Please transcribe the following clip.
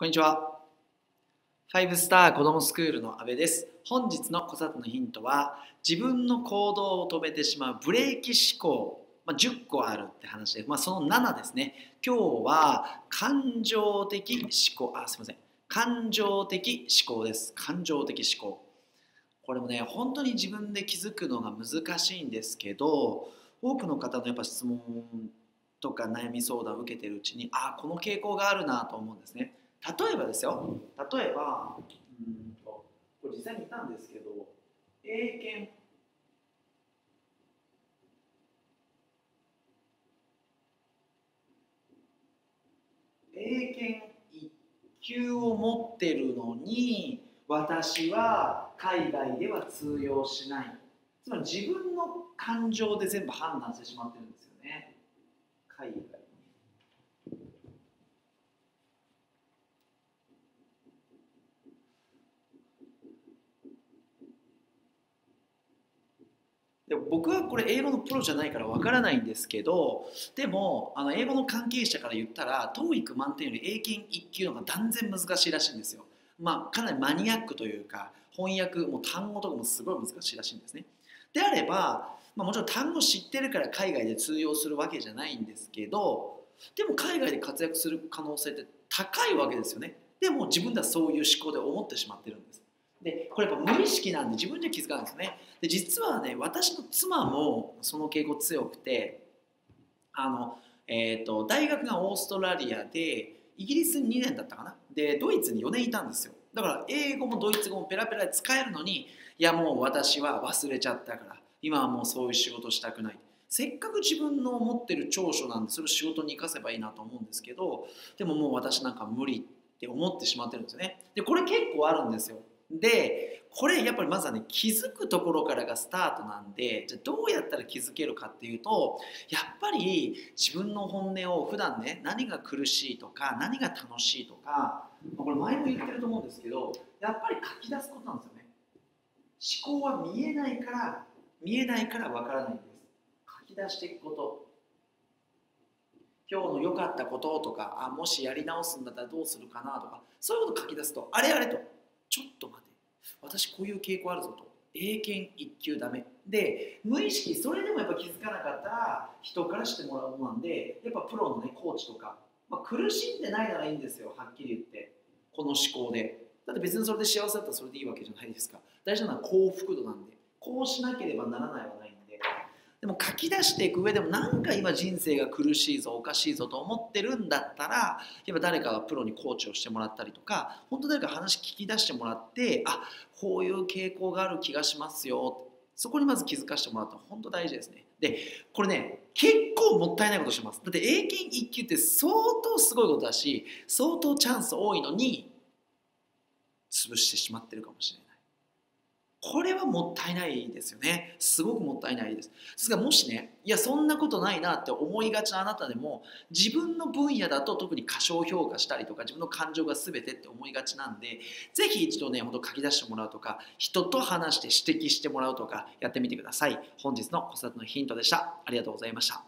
こんにちは。5スター子どもスクールの阿部です。本日の子育てのヒントは、自分の行動を止めてしまうブレーキ思考、まあ、10個あるって話で、まあ、その7ですね。今日は感情的思考、あ、すいません。感情的思考です。感情的思考。これもね、本当に自分で気づくのが難しいんですけど、多くの方のやっぱ質問とか悩み相談を受けてるうちに、あ、この傾向があるなと思うんですね。例えばですよ。例えばうんとこれ実際にいたんですけど英検。英検1級を持ってるのに私は海外では通用しない。つまり自分の感情で全部判断してしまってるんですよね。海外で僕はこれ英語のプロじゃないからわからないんですけどでもあの英語の関係者から言ったら TOEIC 満点より英検1級の方が断然難しいらしいんですよ。まあ、かなりマニアックというか翻訳も単語とかもすごい難しいらしいんですね。であれば、まあ、もちろん単語知ってるから海外で通用するわけじゃないんですけどでも海外で活躍する可能性って高いわけですよね。でも自分ではそういう思考で思ってしまってるんです。でこれやっぱ無意識なんで自分じゃ気づかないですね。で実はね私の妻もその傾向強くてあの、えーと、大学がオーストラリアでイギリスに2年だったかな。でドイツに4年いたんですよ。だから英語もドイツ語もペラペラで使えるのにいやもう私は忘れちゃったから今はもうそういう仕事したくない。せっかく自分の持ってる長所なんでそれを仕事に生かせばいいなと思うんですけどでももう私なんか無理って思ってしまってるんですよね。でこれ結構あるんですよ。でこれやっぱりまずはね気づくところからがスタートなんでじゃどうやったら気づけるかっていうとやっぱり自分の本音を普段ね何が苦しいとか何が楽しいとかこれ前も言ってると思うんですけどやっぱり書き出すことなんですよね。思考は見えないから見えないからわからないんです。書き出していくこと。今日の良かったこととかあもしやり直すんだったらどうするかなとかそういうこと書き出すとあれあれとちょっと待て。私こういう傾向あるぞと。英検1級ダメ。で無意識それでもやっぱ気づかなかった人からしてもらうものなんでやっぱプロのねコーチとか、まあ、苦しんでないならいいんですよはっきり言って。この思考で。だって別にそれで幸せだったらそれでいいわけじゃないですか。大事なのは幸福度なんで。こうしなければならないはない。でも書き出していく上でもなんか今人生が苦しいぞおかしいぞと思ってるんだったらやっぱ誰かがプロにコーチをしてもらったりとか本当誰か話聞き出してもらってあこういう傾向がある気がしますよ。そこにまず気づかせてもらうと本当大事ですね。でこれね結構もったいないことします。だって英検1級って相当すごいことだし相当チャンス多いのに潰してしまってるかもしれない。これはもったいないですよね。すごくもったいないです。ですがもしね、いやそんなことないなって思いがちなあなたでも自分の分野だと特に過小評価したりとか自分の感情が全てって思いがちなんで、ぜひ一度ね、ほんと書き出してもらうとか、人と話して指摘してもらうとかやってみてください。本日の子育てのヒントでした。ありがとうございました。